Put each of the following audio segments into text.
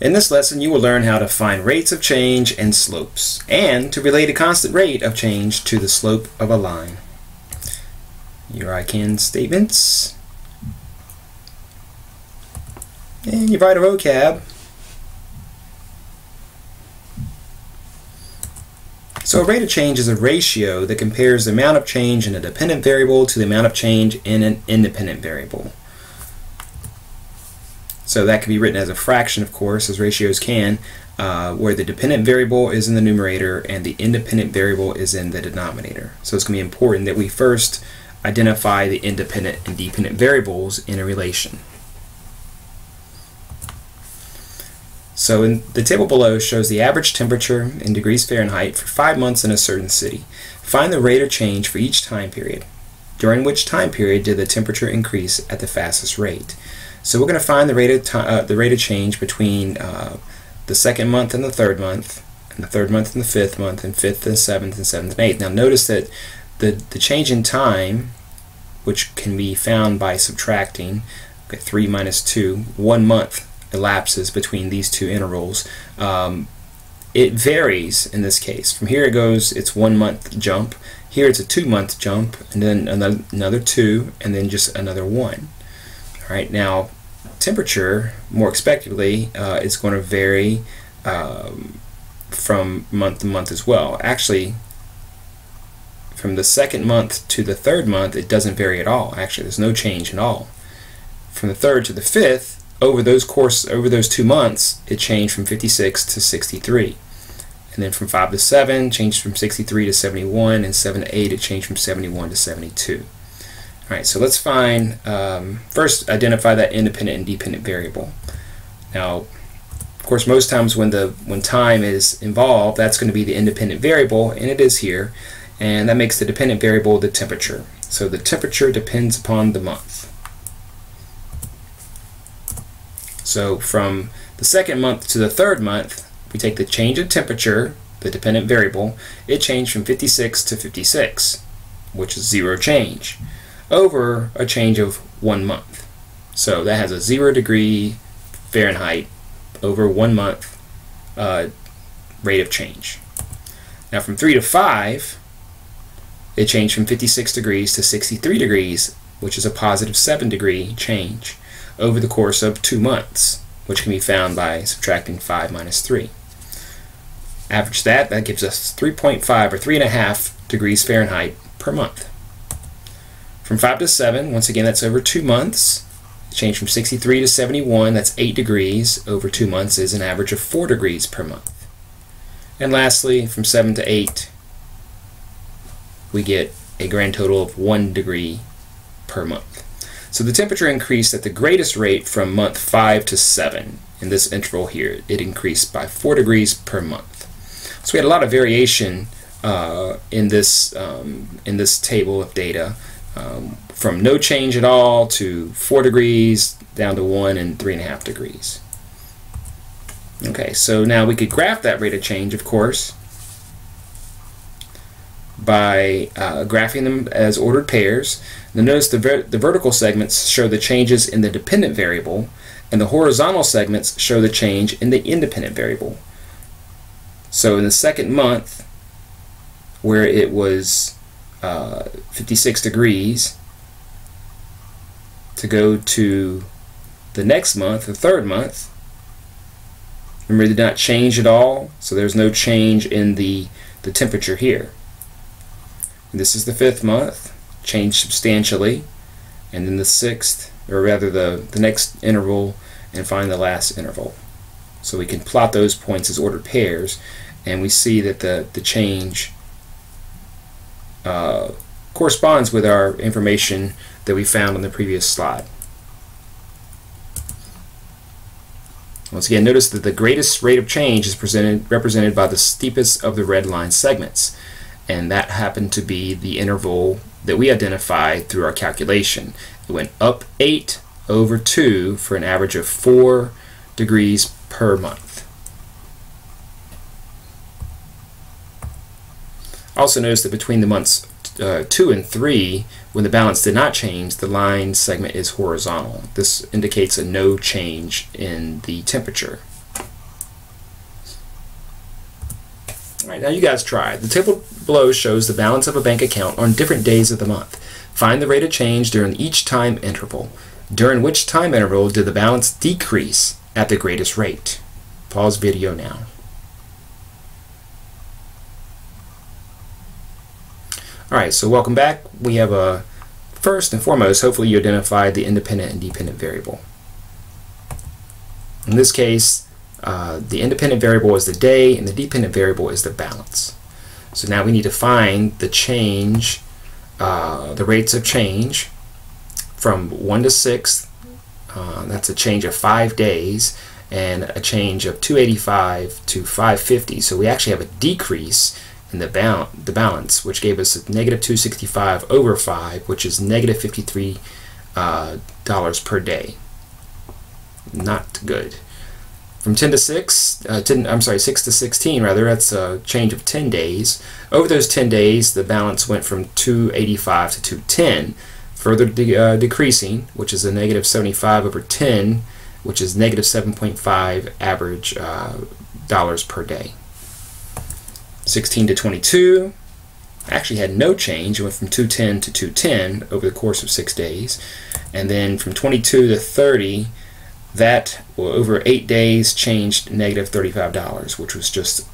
In this lesson, you will learn how to find rates of change and slopes, and to relate a constant rate of change to the slope of a line. Your I can statements. And you write a vocab. So a rate of change is a ratio that compares the amount of change in a dependent variable to the amount of change in an independent variable. So that can be written as a fraction, of course, as ratios can, uh, where the dependent variable is in the numerator and the independent variable is in the denominator. So it's going to be important that we first identify the independent and dependent variables in a relation. So in the table below shows the average temperature in degrees Fahrenheit for five months in a certain city. Find the rate of change for each time period. During which time period did the temperature increase at the fastest rate? So we're going to find the rate of uh, the rate of change between uh, the second month and the third month, and the third month and the fifth month, and fifth and seventh and seventh and eighth. Now notice that the the change in time, which can be found by subtracting, okay, three minus two, one month elapses between these two intervals. Um, it varies in this case. From here it goes, it's one month jump. Here it's a two month jump, and then another, two, and then just another one. All right, now temperature, more expectedly, uh, is going to vary um, from month to month as well. Actually, from the second month to the third month, it doesn't vary at all. Actually, there's no change at all. From the third to the fifth, over those course over those two months, it changed from 56 to 63. And then from 5 to 7, changed from 63 to 71, and 7 to 8, it changed from 71 to 72. All right, so let's find, um, first identify that independent and dependent variable. Now, of course, most times when the when time is involved, that's going to be the independent variable, and it is here, and that makes the dependent variable the temperature. So the temperature depends upon the month. So from the second month to the third month, we take the change in temperature, the dependent variable, it changed from 56 to 56, which is zero change over a change of one month. So that has a zero degree Fahrenheit over one month uh, rate of change. Now from 3 to 5, it changed from 56 degrees to 63 degrees, which is a positive 7 degree change over the course of two months, which can be found by subtracting 5 minus 3. Average that, that gives us 3.5 or 3.5 degrees Fahrenheit per month. From 5 to 7, once again, that's over two months. Change from 63 to 71, that's 8 degrees over two months, is an average of 4 degrees per month. And lastly, from 7 to 8, we get a grand total of 1 degree per month. So the temperature increased at the greatest rate from month 5 to 7. In this interval here, it increased by 4 degrees per month. So we had a lot of variation uh, in this um, in this table of data um, from no change at all to 4 degrees down to 1 and 3.5 degrees. Okay, so now we could graph that rate of change, of course, by uh, graphing them as ordered pairs. Now notice the, ver the vertical segments show the changes in the dependent variable, and the horizontal segments show the change in the independent variable. So in the second month, where it was uh, 56 degrees to go to the next month, the third month. Remember, it did not change at all, so there's no change in the, the temperature here. And this is the fifth month, changed substantially, and then the sixth, or rather the, the next interval, and find the last interval. So we can plot those points as ordered pairs, and we see that the, the change uh, corresponds with our information that we found on the previous slide. Once again, notice that the greatest rate of change is presented, represented by the steepest of the red line segments, and that happened to be the interval that we identified through our calculation. It went up 8 over 2 for an average of 4 degrees per month. Also notice that between the months uh, 2 and 3, when the balance did not change, the line segment is horizontal. This indicates a no change in the temperature. All right, now you guys try. The table below shows the balance of a bank account on different days of the month. Find the rate of change during each time interval. During which time interval did the balance decrease? At the greatest rate? Pause video now. All right, so welcome back. We have a first and foremost, hopefully you identified the independent and dependent variable. In this case, uh, the independent variable is the day and the dependent variable is the balance. So now we need to find the change, uh, the rates of change from 1 to 6. Uh, that's a change of 5 days and a change of 285 to 550. So we actually have a decrease in the, bal the balance, which gave us a negative 265 over 5, which is negative 53 uh, dollars per day. Not good. From 10 to 6, uh, 10, I'm sorry, 6 to 16 rather, that's a change of 10 days. Over those 10 days, the balance went from 285 to 210, further de uh, decreasing, which is a negative 75 over 10, which is negative 7.5 average uh, dollars per day. 16 to 22 actually had no change. It went from 210 to 210 over the course of six days. And then from 22 to 30, that well, over eight days changed negative $35, which was just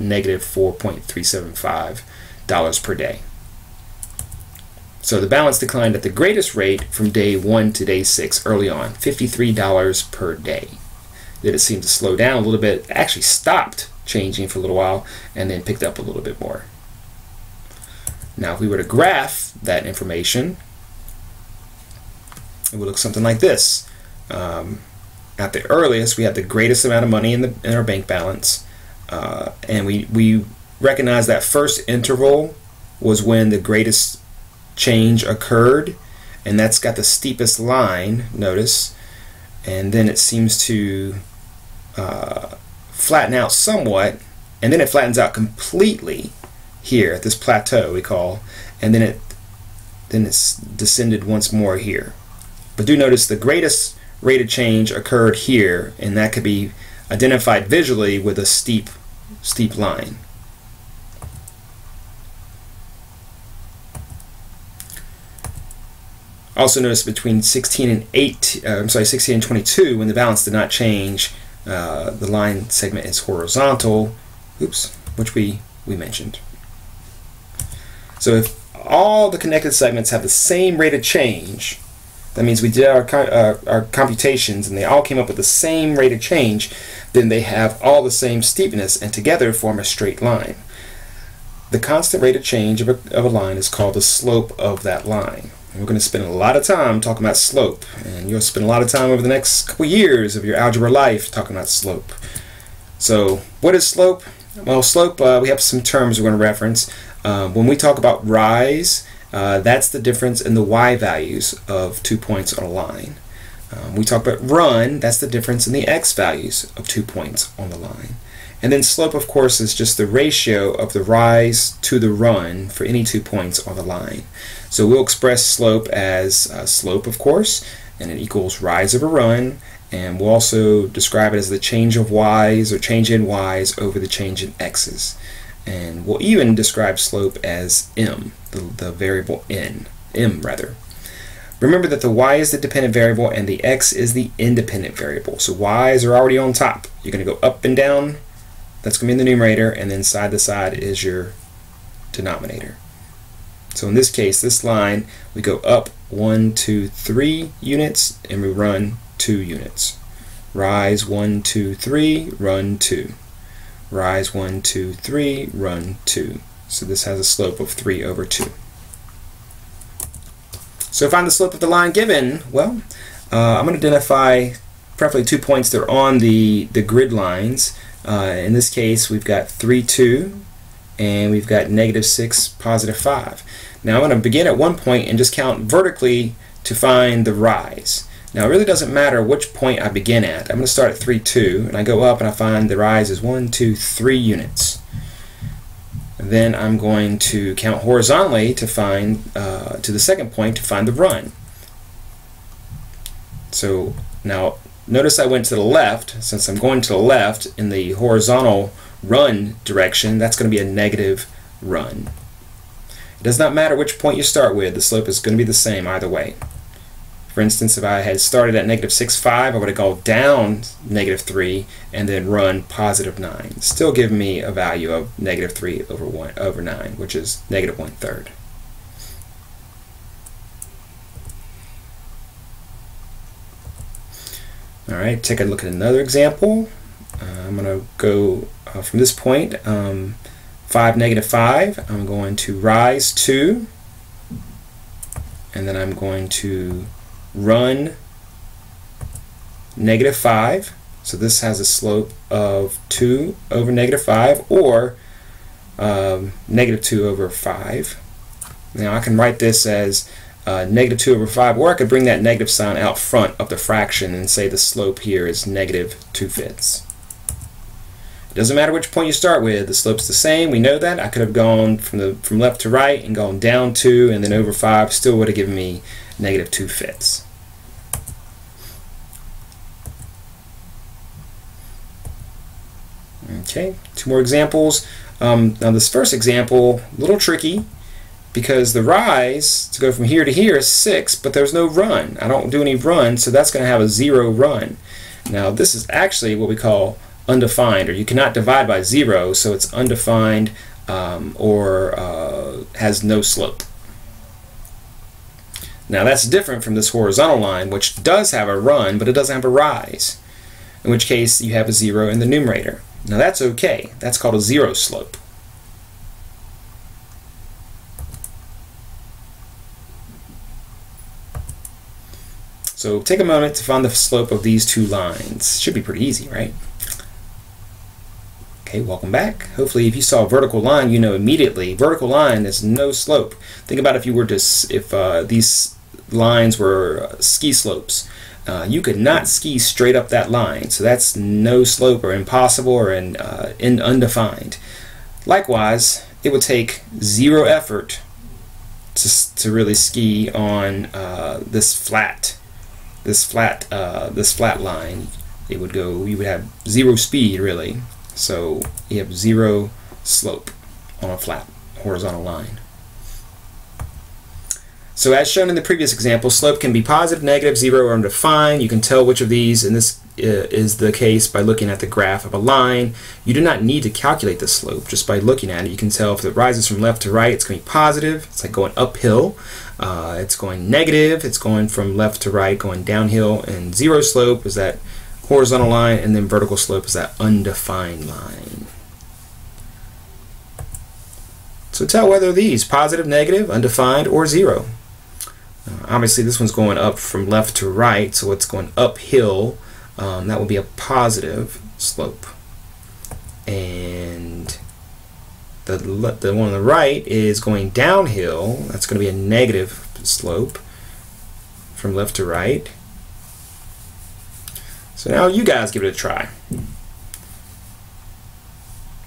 negative $4.375 per day. So the balance declined at the greatest rate from day 1 to day 6 early on, $53 per day. Then it seemed to slow down a little bit, actually stopped changing for a little while, and then picked up a little bit more. Now if we were to graph that information, it would look something like this. Um, at the earliest, we had the greatest amount of money in, the, in our bank balance, uh, and we, we recognize that first interval was when the greatest change occurred, and that's got the steepest line, notice, and then it seems to uh, flatten out somewhat, and then it flattens out completely here at this plateau we call, and then it then it's descended once more here. But do notice the greatest rate of change occurred here, and that could be identified visually with a steep, steep line. Also notice between 16 and 8, uh, I'm sorry, 16 and 22, when the balance did not change, uh, the line segment is horizontal, oops, which we, we mentioned. So if all the connected segments have the same rate of change, that means we did our, uh, our computations and they all came up with the same rate of change, then they have all the same steepness and together form a straight line. The constant rate of change of a, of a line is called the slope of that line. And we're going to spend a lot of time talking about slope, and you'll spend a lot of time over the next couple years of your algebra life talking about slope. So, what is slope? Well, slope, uh, we have some terms we're going to reference. Uh, when we talk about rise, uh, that's the difference in the y values of two points on a line. Um, we talk about run, that's the difference in the x values of two points on the line. And then slope, of course, is just the ratio of the rise to the run for any two points on the line. So we'll express slope as uh, slope, of course, and it equals rise a run, and we'll also describe it as the change of y's or change in y's over the change in x's. And we'll even describe slope as m, the, the variable n, m rather. Remember that the y is the dependent variable and the x is the independent variable. So y's are already on top. You're going to go up and down. That's going to be in the numerator, and then side to side is your denominator. So in this case, this line, we go up one, two, three units, and we run two units. Rise one, two, three, run two. Rise one, two, three, run two. So this has a slope of three over two. So find the slope of the line given. Well, uh, I'm going to identify preferably two points that are on the, the grid lines. Uh, in this case, we've got 3, 2, and we've got negative 6, positive 5. Now I'm going to begin at one point and just count vertically to find the rise. Now it really doesn't matter which point I begin at. I'm going to start at 3, 2, and I go up and I find the rise is 1, 2, 3 units. then I'm going to count horizontally to find, uh, to the second point to find the run. So now notice I went to the left, since I'm going to the left in the horizontal run direction, that's going to be a negative run. It does not matter which point you start with, the slope is going to be the same either way. For instance, if I had started at negative 6, 5, I would have gone down negative 3 and then run positive 9. Still give me a value of negative 3 over, 1, over 9, which is negative 1 third. All right, take a look at another example. Uh, I'm going to go uh, from this point, um, 5, negative 5. I'm going to rise 2, and then I'm going to run negative 5. So this has a slope of 2 over negative 5, or um, negative 2 over 5. Now I can write this as uh, negative 2 over 5, or I could bring that negative sign out front of the fraction and say the slope here is negative 2 fifths. It doesn't matter which point you start with, the slope's the same, we know that. I could have gone from, the, from left to right and gone down 2 and then over 5, still would have given me negative 2 fifths. Okay, two more examples. Um, now this first example, a little tricky because the rise to go from here to here is 6, but there's no run. I don't do any run, so that's going to have a 0 run. Now this is actually what we call undefined, or you cannot divide by 0, so it's undefined um, or uh, has no slope. Now that's different from this horizontal line, which does have a run, but it doesn't have a rise, in which case you have a 0 in the numerator. Now that's okay. That's called a zero slope. So take a moment to find the slope of these two lines. Should be pretty easy, right? Okay, welcome back. Hopefully if you saw a vertical line, you know immediately, vertical line is no slope. Think about if you were to, if uh, these lines were uh, ski slopes. Uh, you could not ski straight up that line, so that's no slope or impossible or in, uh, in undefined. Likewise, it would take zero effort to, to really ski on uh, this flat this flat uh, this flat line it would go you would have zero speed really. So you have zero slope on a flat horizontal line. So as shown in the previous example slope can be positive negative zero or undefined. You can tell which of these in this uh, is the case by looking at the graph of a line. You do not need to calculate the slope. Just by looking at it you can tell if it rises from left to right it's going to be positive. It's like going uphill uh, it's going negative, it's going from left to right, going downhill, and zero slope is that horizontal line, and then vertical slope is that undefined line. So tell whether these, positive, negative, undefined, or zero. Uh, obviously this one's going up from left to right, so it's going uphill. Um, that will be a positive slope. And the, the one on the right is going downhill. That's going to be a negative slope from left to right. So now you guys give it a try.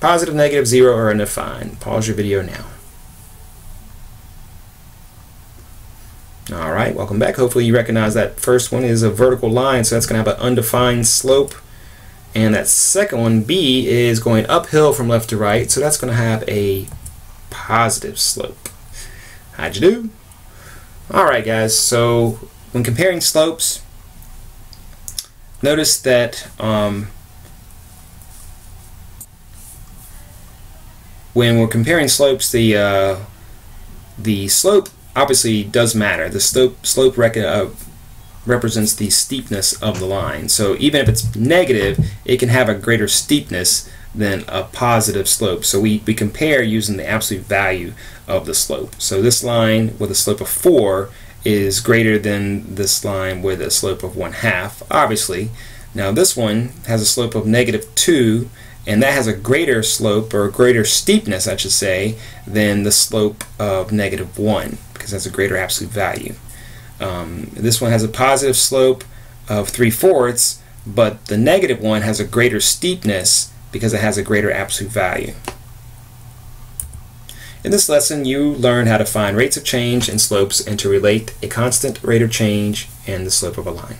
Positive, negative, zero, or undefined. Pause your video now. Alright, welcome back. Hopefully you recognize that first one is a vertical line, so that's going to have an undefined slope. And that second one, B, is going uphill from left to right, so that's going to have a positive slope. How'd you do? Alright guys, so when comparing slopes, notice that um, when we're comparing slopes, the uh, the slope obviously does matter. The slope slope uh, represents the steepness of the line. So even if it's negative, it can have a greater steepness than a positive slope. So we, we compare using the absolute value of the slope. So this line with a slope of 4 is greater than this line with a slope of 1 half, obviously. Now this one has a slope of negative 2 and that has a greater slope or a greater steepness I should say than the slope of negative 1 because that's a greater absolute value. Um, this one has a positive slope of 3 fourths, but the negative one has a greater steepness because it has a greater absolute value. In this lesson, you learn how to find rates of change and slopes and to relate a constant rate of change and the slope of a line.